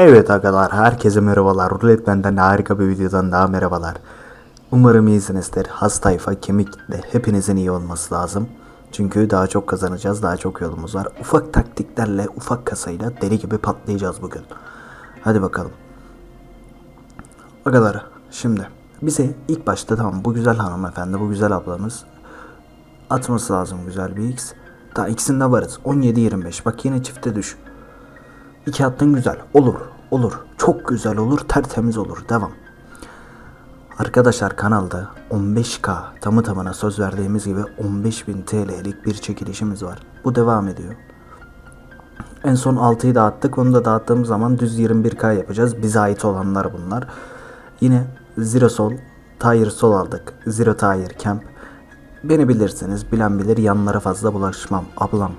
Evet arkadaşlar herkese merhabalar. Rulet benden de harika bir videodan daha merhabalar. Umarım iyisinizdir. Has tayfa kemik de hepinizin iyi olması lazım. Çünkü daha çok kazanacağız. Daha çok yolumuz var. Ufak taktiklerle ufak kasayla deli gibi patlayacağız bugün. Hadi bakalım. Arkadaşlar şimdi bize ilk başta tamam bu güzel hanımefendi bu güzel ablamız atması lazım güzel bir x. Daha ikisinde varız. 17-25 bak yine çifte düş. İki attın güzel. Olur. Olur. Çok güzel olur. Tertemiz olur. Devam. Arkadaşlar kanalda 15k tamı tamına söz verdiğimiz gibi 15.000 TL'lik bir çekilişimiz var. Bu devam ediyor. En son 6'yı dağıttık. Onu da dağıttığımız zaman düz 21k yapacağız. Bize ait olanlar bunlar. Yine Zero Sol, Tire Sol aldık. Zero Tire Camp. Beni bilirsiniz. Bilen bilir. Yanlara fazla bulaşmam. Ablam.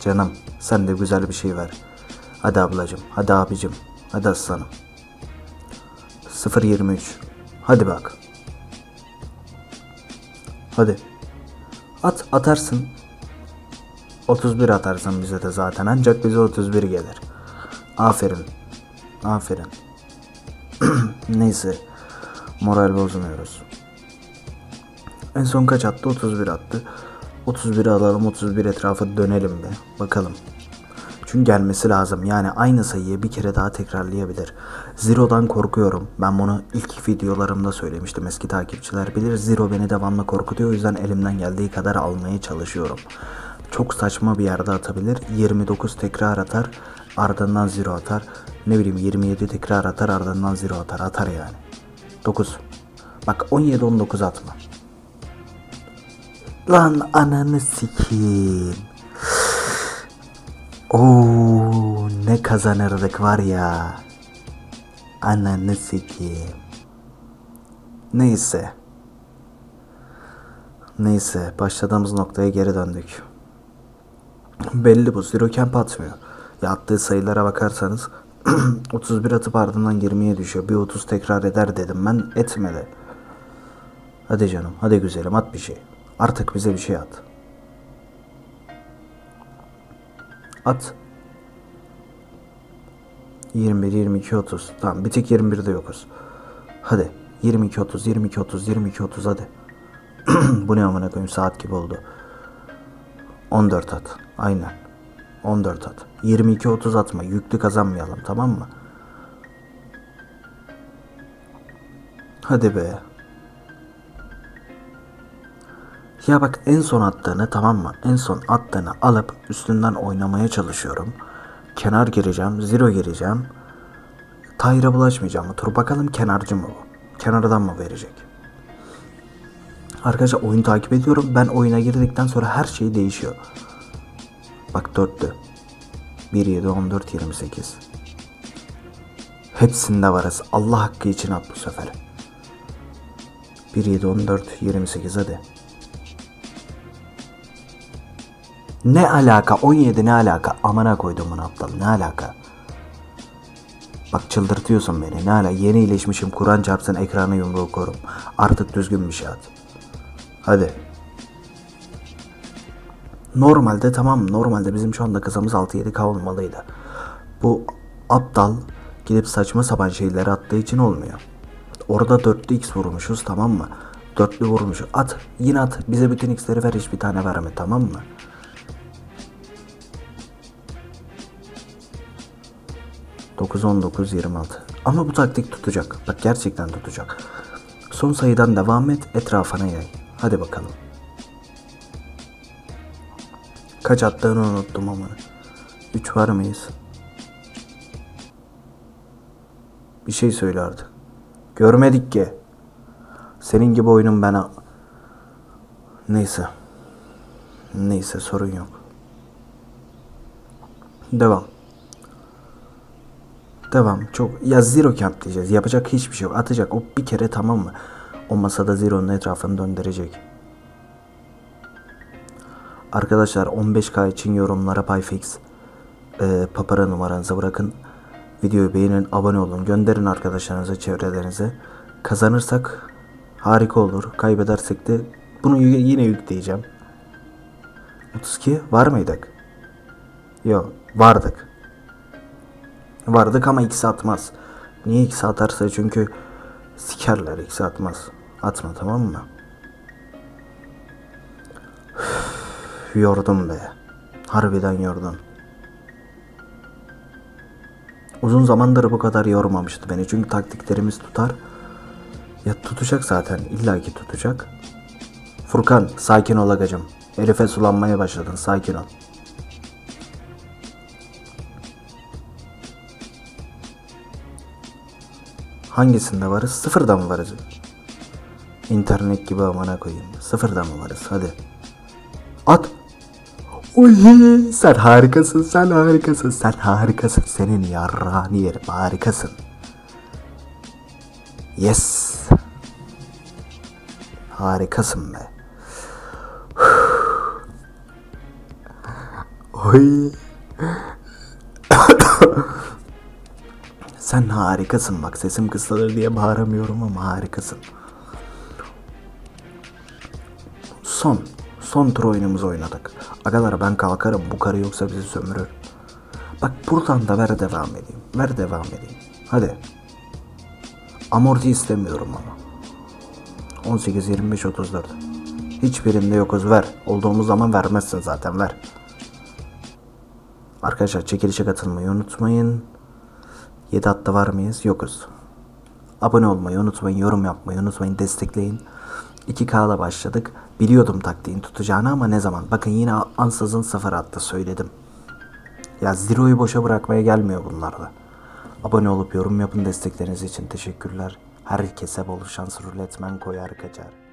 Canım. Sen de güzel bir şey ver. Hadi ablacım. Hadi abicim. Hadi aslanım. 023. Hadi bak. Hadi. At atarsın. 31 atarsın bize de zaten. Ancak bize 31 gelir. Aferin. Aferin. Neyse. Moral bozmuyoruz. En son kaç attı? 31 attı. 31'i alalım. 31 etrafı dönelim bir. Bakalım. Çünkü gelmesi lazım. Yani aynı sayıyı bir kere daha tekrarlayabilir. Zero'dan korkuyorum. Ben bunu ilk videolarımda söylemiştim. Eski takipçiler bilir. Zero beni devamlı korkutuyor. O yüzden elimden geldiği kadar almaya çalışıyorum. Çok saçma bir yerde atabilir. 29 tekrar atar. Ardından zero atar. Ne bileyim 27 tekrar atar. Ardından zero atar. Atar yani. 9. Bak 17-19 atma. Lan ananı sikeyim. Oo ne kazanırdık var ya. Ananı sikeyim. Neyse. Neyse başladığımız noktaya geri döndük. Belli bu zero camp atmıyor. Ya attığı sayılara bakarsanız 31 atıp ardından 20'ye düşüyor. Bir 30 tekrar eder dedim ben etmedi. Hadi canım hadi güzelim at bir şey. Artık bize bir şey at. At. 21, 22, 30. Tamam bir tek 21'de yokuz. Hadi. 22, 30, 22, 30, 22, 30 hadi. Bu ne amına koyayım saat gibi oldu. 14 at. Aynen. 14 at. 22, 30 atma. Yüklü kazanmayalım tamam mı? Hadi be. Ya bak en son attığını tamam mı? En son attığını alıp üstünden oynamaya çalışıyorum. Kenar gireceğim, zero gireceğim. Tayra bulaşmayacağım. Dur bakalım kenarcı mı bu? Kenardan mı verecek? Arkadaşlar oyun takip ediyorum. Ben oyuna girdikten sonra her şey değişiyor. Bak dörtlü. 1, 7, 14, 28. Hepsinde varız. Allah hakkı için at bu sefer. 1, 7, 14, 28 hadi. Ne alaka? 17 ne alaka? Amına koydum bunu aptal. Ne alaka? Bak çıldırtıyorsun beni. Ne ala? Yeni iyileşmişim. Kur'an çarpsın ekranı yumruğu korum. Artık düzgün bir şey at. Hadi. Normalde tamam normalde bizim şu anda kızımız 6-7k olmalıydı. Bu aptal gidip saçma sapan şeyleri attığı için olmuyor. Orada dörtlü x vurmuşuz tamam mı? Dörtlü vurmuşuz. At yine at. Bize bütün x'leri ver hiçbir tane verme tamam mı? 9, 19, 26. Ama bu taktik tutacak. Bak gerçekten tutacak. Son sayıdan devam et, etrafına yay. Hadi bakalım. Kaç attığını unuttum ama. 3 var mıyız? Bir şey söyle artık. Görmedik ki. Senin gibi oyunum ben... Neyse. Neyse sorun yok. Devam. Devam. Çok ya zero camp diyeceğiz. Yapacak hiçbir şey yok. Atacak o bir kere tamam mı? O masada zero'nun etrafını döndürecek. Arkadaşlar 15k için yorumlara payfix e, papara numaranızı bırakın. Videoyu beğenin, abone olun, gönderin arkadaşlarınıza, çevrelerinize. Kazanırsak harika olur. Kaybedersek de bunu yine yükleyeceğim. 32 var mıydık? Yok, vardık. Vardık ama ikisi atmaz. Niye ikisi atarsa çünkü sikerler ikisi atmaz. Atma tamam mı? Üf, Yordun be. Harbiden yordun. Uzun zamandır bu kadar yormamıştı beni. Çünkü taktiklerimiz tutar. Ya tutacak zaten. illaki tutacak. Furkan sakin ol agacım. Herife sulanmaya başladın. Sakin ol. Hangisinde varız? Sıfırda mı varız? İnternet gibi amına koyayım. Sıfırda mı varız? Hadi. At. Oy sen harikasın sen harikasın sen harikasın senin yarrağını yerim harikasın. Yes. Harikasın be. Oy. Sen harikasın bak sesim kısılır diye bağıramıyorum ama harikasın. Son. Son tur oyunumuzu oynadık. Agalar ben kalkarım bu karı yoksa bizi sömürür. Bak buradan da ver devam edeyim. Ver devam edeyim. Hadi. Amorti istemiyorum ama. 18, 25, 34. Hiçbirinde yokuz ver. Olduğumuz zaman vermezsin zaten ver. Arkadaşlar çekilişe katılmayı unutmayın. 7 hatta var mıyız? Yokuz. Abone olmayı unutmayın, yorum yapmayı unutmayın, destekleyin. 2K'la başladık. Biliyordum taktiğin tutacağını ama ne zaman? Bakın yine ansızın sıfır attı söyledim. Ya Zero'yu boşa bırakmaya gelmiyor bunlarda. Abone olup yorum yapın destekleriniz için teşekkürler. Herkese bol şans ruletmen koyar kaçar.